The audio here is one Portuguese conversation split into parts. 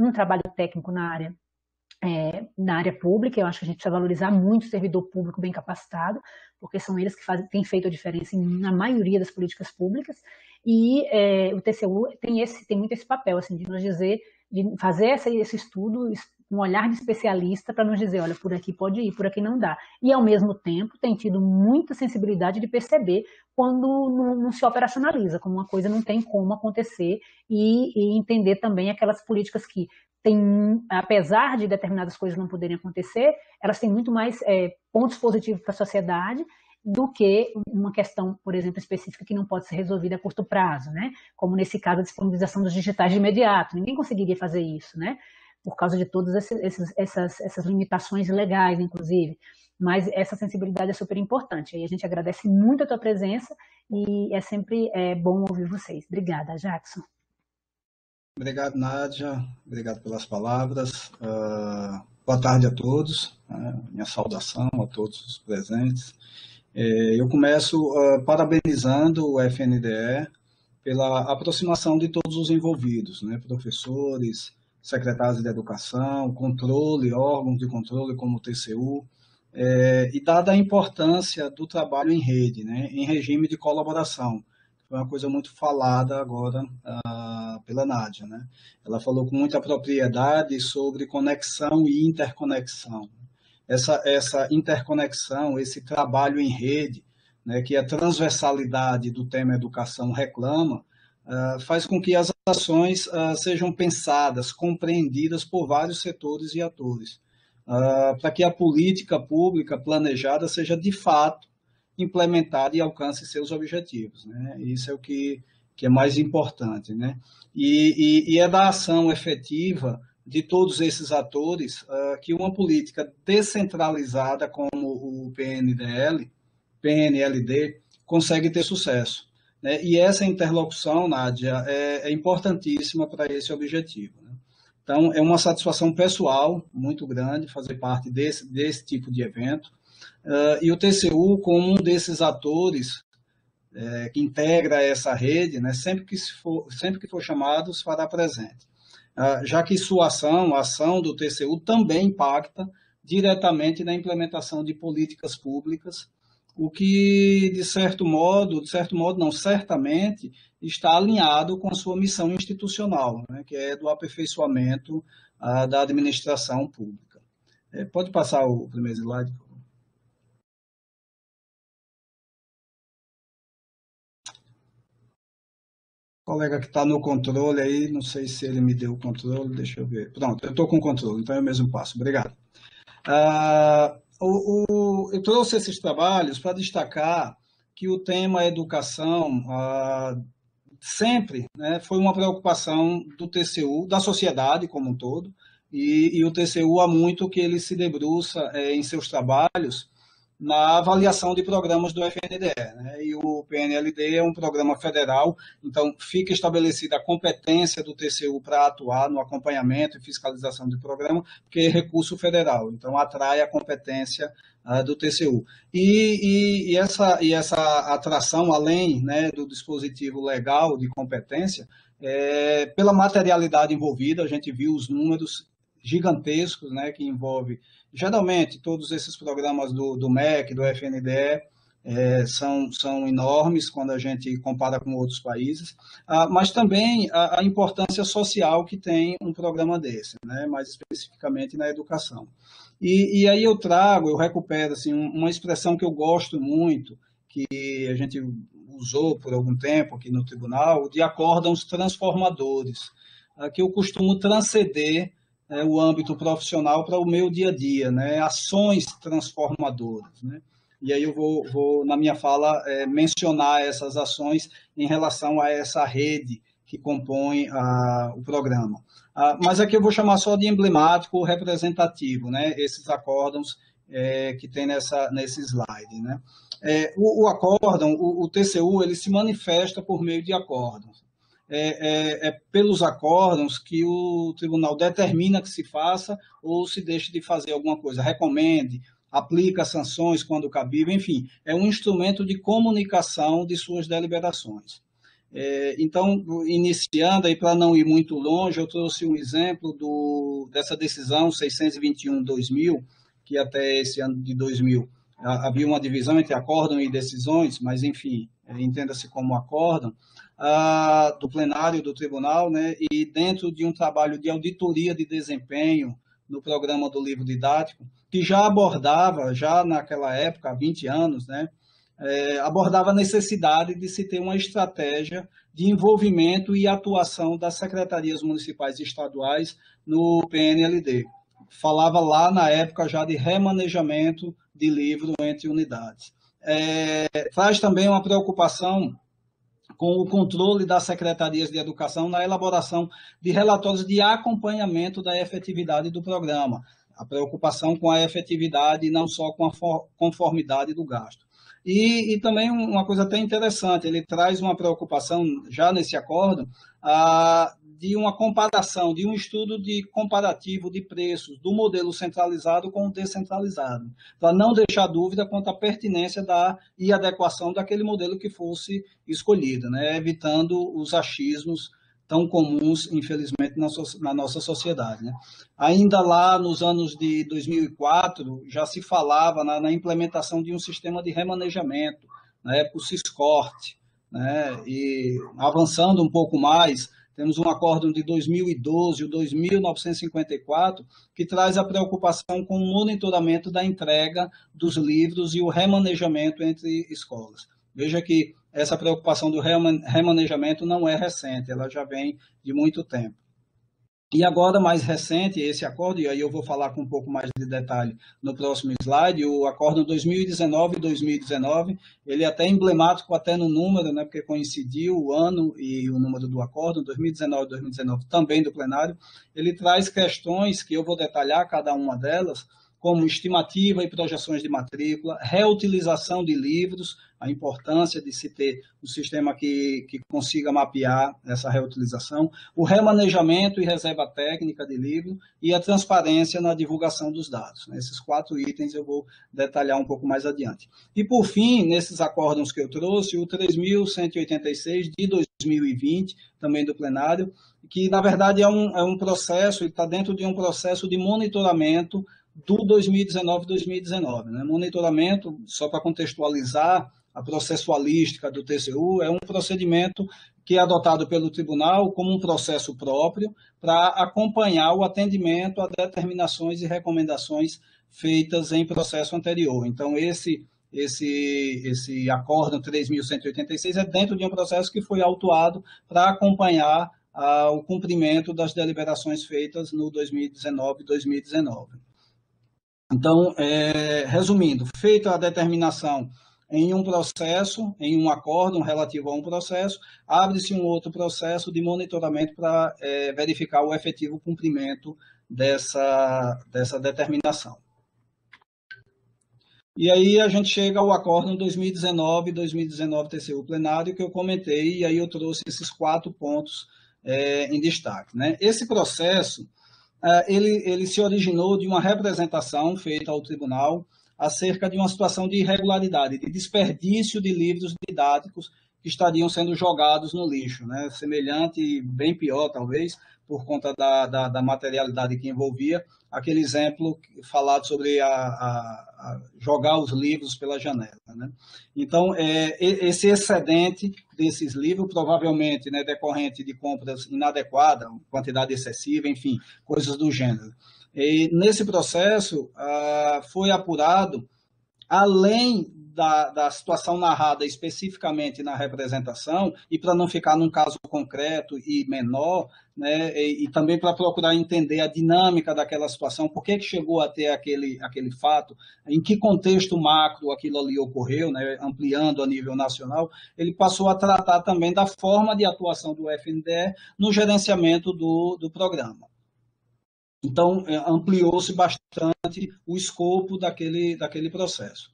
um trabalho técnico na área é, na área pública, eu acho que a gente precisa valorizar muito o servidor público bem capacitado, porque são eles que fazem, têm feito a diferença na maioria das políticas públicas, e é, o TCU tem, esse, tem muito esse papel, assim, de nos dizer, de fazer essa, esse estudo, um olhar de especialista para nos dizer, olha, por aqui pode ir, por aqui não dá. E, ao mesmo tempo, tem tido muita sensibilidade de perceber quando não, não se operacionaliza, como uma coisa não tem como acontecer, e, e entender também aquelas políticas que tem, apesar de determinadas coisas não poderem acontecer, elas têm muito mais é, pontos positivos para a sociedade do que uma questão, por exemplo, específica que não pode ser resolvida a curto prazo, né? Como nesse caso a disponibilização dos digitais de imediato. Ninguém conseguiria fazer isso, né? Por causa de todas essas, essas, essas limitações legais, inclusive. Mas essa sensibilidade é super importante. E a gente agradece muito a tua presença e é sempre é, bom ouvir vocês. Obrigada, Jackson. Obrigado, Nádia. Obrigado pelas palavras. Uh, boa tarde a todos. Uh, minha saudação a todos os presentes. Uh, eu começo ah, parabenizando o FNDE pela aproximação de todos os envolvidos, né? professores, secretários de educação, controle, órgãos de controle como o TCU, é, e dada a importância do trabalho em rede, né, em regime de colaboração, foi uma coisa muito falada agora uh, pela Nádia. Né? Ela falou com muita propriedade sobre conexão e interconexão. Essa, essa interconexão, esse trabalho em rede, né, que a transversalidade do tema educação reclama, uh, faz com que as ações uh, sejam pensadas, compreendidas por vários setores e atores, para que a política pública planejada seja de fato implementada e alcance seus objetivos. Né? Isso é o que, que é mais importante. Né? E, e, e é da ação efetiva de todos esses atores uh, que uma política descentralizada como o PNDL, PNLD, consegue ter sucesso. Né? E essa interlocução, Nádia, é, é importantíssima para esse objetivo. Né? Então, é uma satisfação pessoal muito grande fazer parte desse, desse tipo de evento. Uh, e o TCU, como um desses atores é, que integra essa rede, né, sempre, que for, sempre que for chamado, se fará presente. Uh, já que sua ação, a ação do TCU, também impacta diretamente na implementação de políticas públicas, o que, de certo modo, de certo modo não, certamente, está alinhado com sua missão institucional, né, que é do aperfeiçoamento uh, da administração pública. É, pode passar o primeiro slide, por colega que está no controle aí, não sei se ele me deu o controle, deixa eu ver. Pronto, eu estou com o controle, então eu mesmo passo. Obrigado. Ah, o, o, eu trouxe esses trabalhos para destacar que o tema educação ah, sempre né, foi uma preocupação do TCU, da sociedade como um todo, e, e o TCU há muito que ele se debruça é, em seus trabalhos na avaliação de programas do FNDE. Né? E o PNLD é um programa federal, então fica estabelecida a competência do TCU para atuar no acompanhamento e fiscalização do programa, porque é recurso federal, então atrai a competência uh, do TCU. E, e, e, essa, e essa atração, além né, do dispositivo legal de competência, é, pela materialidade envolvida, a gente viu os números gigantescos né, que envolve Geralmente, todos esses programas do, do MEC, do FNDE, é, são, são enormes quando a gente compara com outros países, ah, mas também a, a, importância social que tem um programa desse, né, mais especificamente na educação. E, e aí eu trago, eu recupero assim, uma expressão que eu gosto muito, que a gente usou por algum tempo aqui no tribunal, de acórdãos transformadores, ah, que eu costumo transcender é, o âmbito profissional para o meu dia a dia, né? ações transformadoras. Né? E aí eu vou, vou na minha fala, é, mencionar essas ações em relação a essa rede que compõe a, o programa. Ah, mas aqui eu vou chamar só de emblemático representativo, né? esses acórdãos é, que tem nessa, nesse slide. Né? É, o, o acórdão, o, o, TCU, ele se manifesta por meio de acórdãos é, é, é, pelos acórdãos que o tribunal determina que se faça ou se deixe de fazer alguma coisa, recomende, aplica sanções quando cabível, enfim, é um instrumento de comunicação de suas deliberações. É, então, iniciando aí, para não ir muito longe, eu trouxe um exemplo do, dessa decisão 621-2000, que até esse ano de 2000 havia uma divisão entre acórdão e decisões, mas, enfim, é, entenda-se como acórdão, ah, do plenário do tribunal, né, e dentro de um trabalho de auditoria de desempenho no programa do livro didático, que já abordava, já naquela época, há 20 anos, né, é, abordava a necessidade de se ter uma estratégia de envolvimento e atuação das secretarias municipais e estaduais no PNLD. Falava lá na época já de remanejamento de livro entre unidades. É, traz também uma preocupação com o controle das secretarias de educação na elaboração de relatórios de acompanhamento da efetividade do programa. A preocupação com a efetividade e não só com a conformidade do gasto. E, e, também uma coisa até interessante, ele traz uma preocupação, já nesse acordo, de uma comparação, de um estudo de comparativo de preços do modelo centralizado com o descentralizado, para não deixar dúvida quanto à pertinência da, e adequação daquele modelo que fosse escolhido, né, evitando os achismos tão comuns, infelizmente, na, so na nossa sociedade. Né? Ainda lá nos anos de 2004, já se falava na, na implementação de um sistema de remanejamento, né, o Ciscorte, né, e avançando um pouco mais, temos um acórdão de 2012, o 2954, que traz a preocupação com o monitoramento da entrega dos livros e o remanejamento entre escolas. Veja que essa preocupação do remanejamento não é recente, ela já vem de muito tempo. E agora, mais recente, esse acordo, e aí eu vou falar com um pouco mais de detalhe no próximo slide, o acordo 2019-2019, ele é até emblemático até no número, né, porque coincidiu o ano e o número do acordo, 2019-2019 também do plenário, ele traz questões que eu vou detalhar cada uma delas, como estimativa e projeções de matrícula, reutilização de livros, a importância de se ter um sistema que, que consiga mapear essa reutilização, o remanejamento e reserva técnica de livro e a transparência na divulgação dos dados. Esses quatro itens eu vou detalhar um pouco mais adiante. E, por fim, nesses acórdãos que eu trouxe, o 3.186 de 2020, também do plenário, que, na verdade, é um, é um processo, está dentro de um processo de monitoramento do 2019-2019. Né? Monitoramento, só para contextualizar, a processualística do TCU é um procedimento que é adotado pelo tribunal como um processo próprio para acompanhar o atendimento a determinações e recomendações feitas em processo anterior. Então, esse esse, esse acórdão 3.186 é dentro de um processo que foi autuado para acompanhar ah, o cumprimento das deliberações feitas no 2019 e 2019. Então, é, resumindo, feita a determinação em um processo, em um acórdão relativo a um processo, abre-se um outro processo de monitoramento para é, verificar o efetivo cumprimento dessa, dessa determinação. E aí a gente chega ao acórdão 2019, 2019 TCU plenário, que eu comentei, e aí eu trouxe esses quatro pontos é, em destaque. Né? Esse processo, ele, ele se originou de uma representação feita ao tribunal acerca de uma situação de irregularidade, de desperdício de livros didáticos que estariam sendo jogados no lixo, né? semelhante, bem pior talvez, por conta da, da, da materialidade que envolvia, aquele exemplo falado sobre a, a, a jogar os livros pela janela. Né? Então, é, esse excedente desses livros, provavelmente né, decorrente de compras inadequadas, quantidade excessiva, enfim, coisas do gênero. E nesse processo, ah, foi apurado, além da, da situação narrada especificamente na representação, e para não ficar num caso concreto e menor, né, e, e também para procurar entender a dinâmica daquela situação, por que, que chegou a ter aquele, aquele fato, em que contexto macro aquilo ali ocorreu, né, ampliando a nível nacional, ele passou a tratar também da forma de atuação do FNDE no gerenciamento do, do programa. Então, é, ampliou-se bastante o escopo daquele, daquele processo.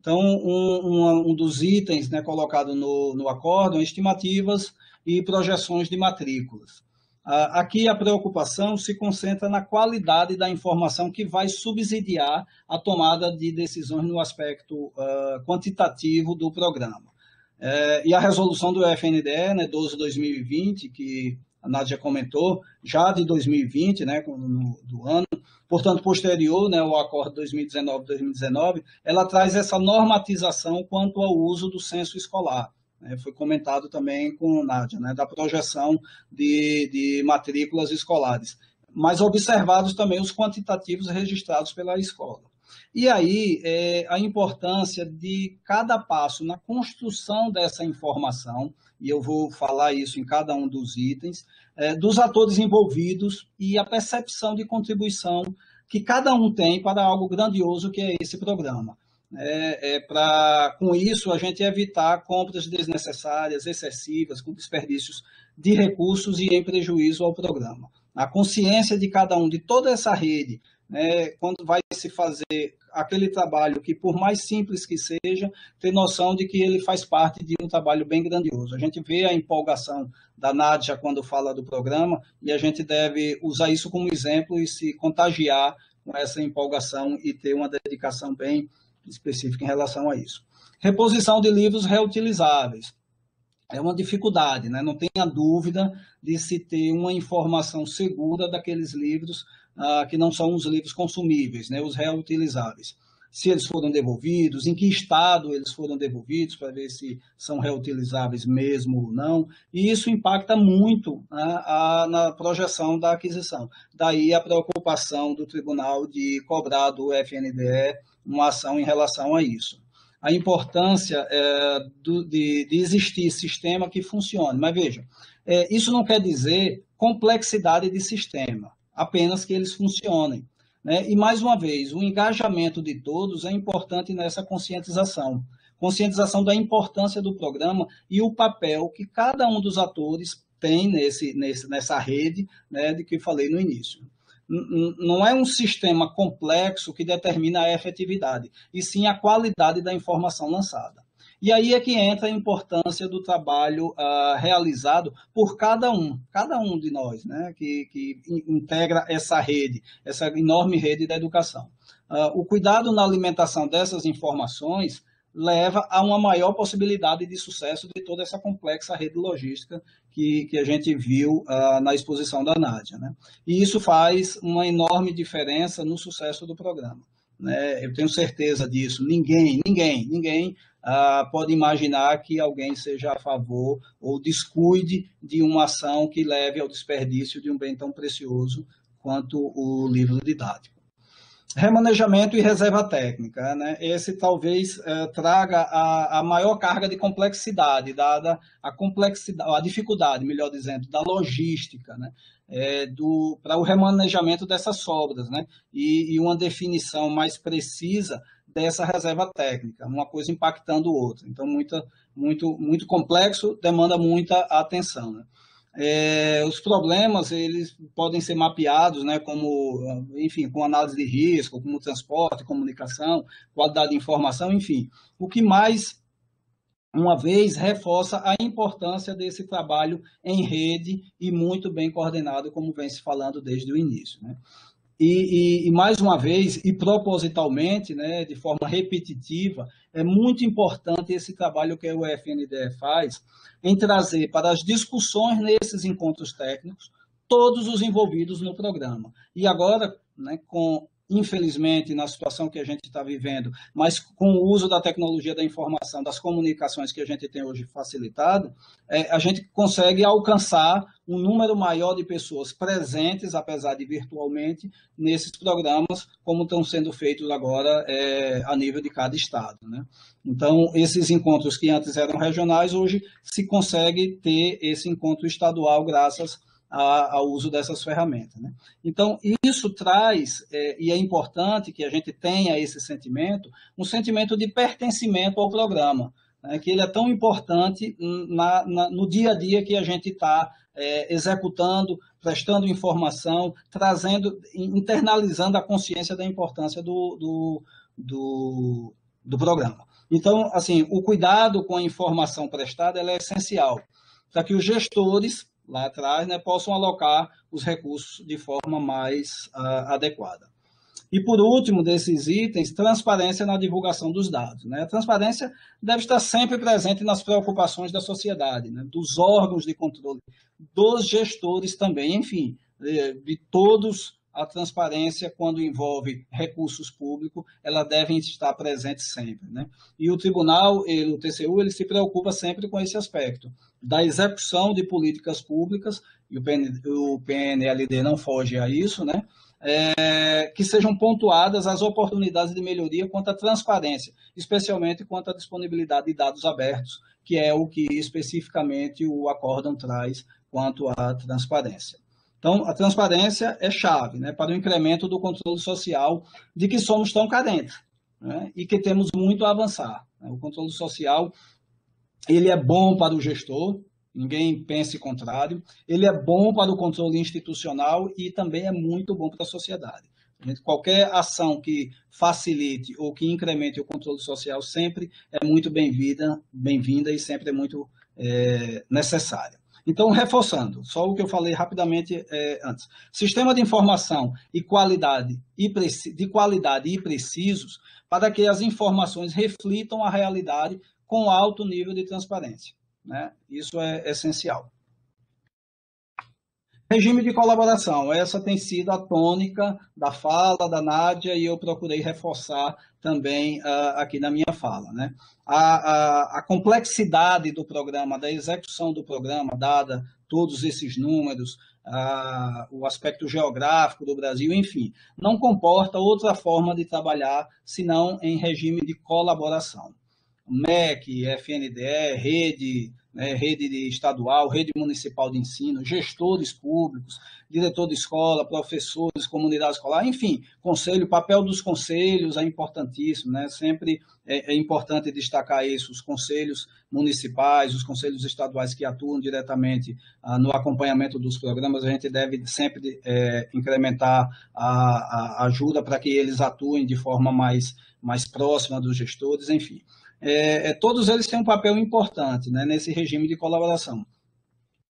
Então, um, um, um dos itens né, colocado no, no acórdão, estimativas e projeções de matrículas. Aqui a preocupação se concentra na qualidade da informação que vai subsidiar a tomada de decisões no aspecto uh, quantitativo do programa. É, e a resolução do FNDE, né, 12-2020, que a Nádia comentou, já de 2020, né, do ano, portanto, posterior né, ao acordo 2019-2019, ela traz essa normatização quanto ao uso do censo escolar. Né, foi comentado também com a Nádia, né, da projeção de, de matrículas escolares, mas observados também os quantitativos registrados pela escola. E aí é, a importância de cada passo na construção dessa informação, e eu vou falar isso em cada um dos itens, é, dos atores envolvidos e a percepção de contribuição que cada um tem para algo grandioso que é esse programa. É, é para, com isso, a gente evitar compras desnecessárias, excessivas, com desperdícios de recursos e em prejuízo ao programa. A consciência de cada um, de toda essa rede, né, quando vai se fazer aquele trabalho que, por mais simples que seja, ter noção de que ele faz parte de um trabalho bem grandioso. A gente vê a empolgação da Nádia quando fala do programa e a gente deve usar isso como exemplo e se contagiar com essa empolgação e ter uma dedicação bem específica em relação a isso. Reposição de livros reutilizáveis. É uma dificuldade, né? não tenha dúvida de se ter uma informação segura daqueles livros ah, que não são os livros consumíveis, né, os reutilizáveis. Se eles foram devolvidos, em que estado eles foram devolvidos, para ver se são reutilizáveis mesmo ou não. E isso impacta muito né, a, na projeção da aquisição. Daí a preocupação do tribunal de cobrar do FNDE uma ação em relação a isso a importância é, do, de, de, existir sistema que funcione. Mas veja, é, isso não quer dizer complexidade de sistema apenas que eles funcionem. Né? E, mais uma vez, o engajamento de todos é importante nessa conscientização conscientização da importância do programa e o papel que cada um dos atores tem nesse, nesse, nessa rede né, de que falei no início. Não é um sistema complexo que determina a efetividade, e sim a qualidade da informação lançada. E aí é que entra a importância do trabalho uh, realizado por cada um, cada um de nós, né, que, que integra essa rede, essa enorme rede da educação. Uh, o cuidado na alimentação dessas informações leva a uma maior possibilidade de sucesso de toda essa complexa rede logística que, que a gente viu uh, na exposição da Nádia. Né? E isso faz uma enorme diferença no sucesso do programa. Né? Eu tenho certeza disso. Ninguém, ninguém, ninguém ah, pode imaginar que alguém seja a favor ou descuide de uma ação que leve ao desperdício de um bem tão precioso quanto o livro didático. Remanejamento e reserva técnica. Né? Esse talvez eh, traga a, a, maior carga de complexidade, dada a complexidade, a dificuldade, melhor dizendo, da logística, né? É, para o remanejamento dessas sobras, né? E, e, uma definição mais precisa dessa reserva técnica, uma coisa impactando outra. Então, muita, muito, muito complexo, demanda muita atenção. Né? É, os problemas eles podem ser mapeados, né, como, enfim, com análise de risco, como transporte, comunicação, qualidade de informação, enfim. O que mais, uma vez, reforça a importância desse trabalho em rede e muito bem coordenado, como vem se falando desde o início. Né? E, e, e, mais uma vez, e propositalmente, né, de forma repetitiva, é muito importante esse trabalho que o FNDE faz em trazer para as discussões nesses encontros técnicos todos os envolvidos no programa. E agora, né, com infelizmente, na situação que a gente está vivendo, mas com o uso da tecnologia da informação, das comunicações que a gente tem hoje facilitado, é, a gente consegue alcançar um número maior de pessoas presentes, apesar de virtualmente, nesses programas, como estão sendo feitos agora é, a nível de cada estado. Né? Então, esses encontros que antes eram regionais, hoje se consegue ter esse encontro estadual graças a, ao uso dessas ferramentas. Né? Então, isso traz, é, e é importante que a gente tenha esse sentimento, um sentimento de pertencimento ao programa, né? que ele é tão importante na, na, no dia a dia que a gente está é, executando, prestando informação, trazendo, internalizando a consciência da importância do, do, do, do programa. Então, assim, o cuidado com a informação prestada é essencial para que os gestores lá atrás, né, possam alocar os recursos de forma mais uh, adequada. E por último desses itens, transparência na divulgação dos dados. Né? A transparência deve estar sempre presente nas preocupações da sociedade, né? dos órgãos de controle, dos gestores também, enfim, de todos a transparência, quando envolve recursos públicos, ela deve estar presente sempre. Né? E o tribunal, ele, o TCU, ele se preocupa sempre com esse aspecto da execução de políticas públicas, e o, PN, o PNLD não foge a isso, né? É, que sejam pontuadas as oportunidades de melhoria quanto à transparência, especialmente quanto à disponibilidade de dados abertos, que é o que especificamente o acórdão traz quanto à transparência. Então, a transparência é chave né, para o incremento do controle social de que somos tão carentes né, e que temos muito a avançar. Né. O controle social ele é bom para o gestor, ninguém pense contrário, ele é bom para o controle institucional e também é muito bom para a sociedade. Qualquer ação que facilite ou que incremente o controle social sempre é muito bem-vinda bem e sempre é muito é, necessária. Então, reforçando, só o que eu falei rapidamente é, antes. Sistema de informação e qualidade e de qualidade e precisos para que as informações reflitam a realidade com alto nível de transparência. Né? Isso é essencial. Regime de colaboração, essa tem sido a tônica da fala da Nádia e eu procurei reforçar também uh, aqui na minha fala. Né? A, a, a, complexidade do programa, da execução do programa, dada todos esses números, uh, o aspecto geográfico do Brasil, enfim, não comporta outra forma de trabalhar senão em regime de colaboração. MEC, FNDE, rede né, rede estadual, rede municipal de ensino, gestores públicos, diretor de escola, professores, comunidade escolar, enfim, conselho, o papel dos conselhos é importantíssimo, né? Sempre é, é, importante destacar isso, os conselhos municipais, os conselhos estaduais que atuam diretamente ah, no acompanhamento dos programas, a gente deve sempre é, incrementar a, a ajuda para que eles atuem de forma mais, mais próxima dos gestores, enfim é, é, todos eles têm um papel importante né, nesse regime de colaboração.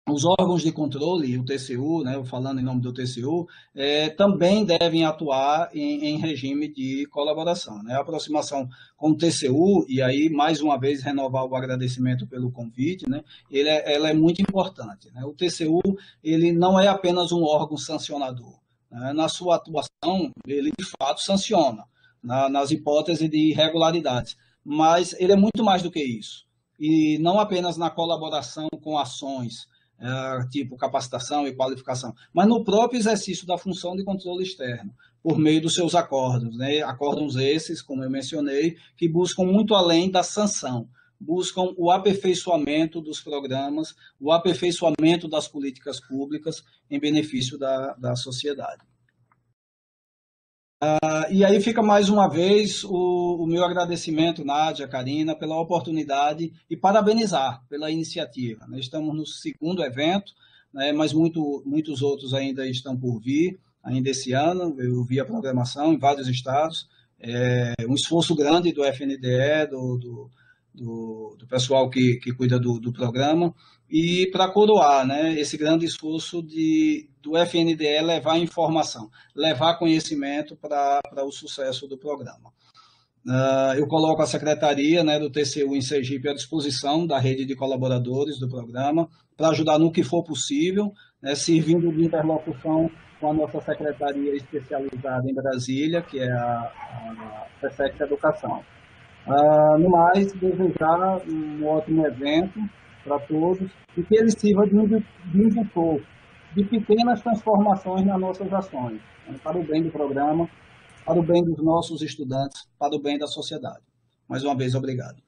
Os órgãos de controle, o TCU, né, falando em nome do TCU, é, também devem atuar em, em, regime de colaboração. Né? A aproximação com o TCU, e aí, mais uma vez, renovar o agradecimento pelo convite, né? Ele é, ela é muito importante. Né? O TCU ele não é apenas um órgão sancionador. Né? Na sua atuação, ele, de fato, sanciona na, nas hipóteses de irregularidades mas ele é muito mais do que isso. E não apenas na colaboração com ações, é, tipo capacitação e qualificação, mas no próprio exercício da função de controle externo, por meio dos seus acordos. Né? Acordos esses, como eu mencionei, que buscam muito além da sanção, buscam o aperfeiçoamento dos programas, o aperfeiçoamento das políticas públicas em benefício da, da sociedade. Uh, e aí fica mais uma vez o, o, meu agradecimento, Nádia, Karina, pela oportunidade e parabenizar pela iniciativa. Nós estamos no segundo evento, né, mas muito, muitos outros ainda estão por vir, ainda esse ano. Eu vi a programação em vários estados. É um esforço grande do FNDE, do, do, do, do pessoal que, que cuida do, do programa, e para coroar né, esse grande esforço de, do FNDE levar informação, levar conhecimento para o sucesso do programa. Uh, eu coloco a secretaria né, do TCU em Sergipe à disposição da rede de colaboradores do programa para ajudar no que for possível, né, servindo de interlocução com a nossa secretaria especializada em Brasília, que é a, a Educação. Uh, no mais, desejar um ótimo evento para todos e que ele sirva de, de indutor de pequenas transformações nas nossas ações, né, para o bem do programa, para o bem dos nossos estudantes, para o bem da sociedade. Mais uma vez, obrigado.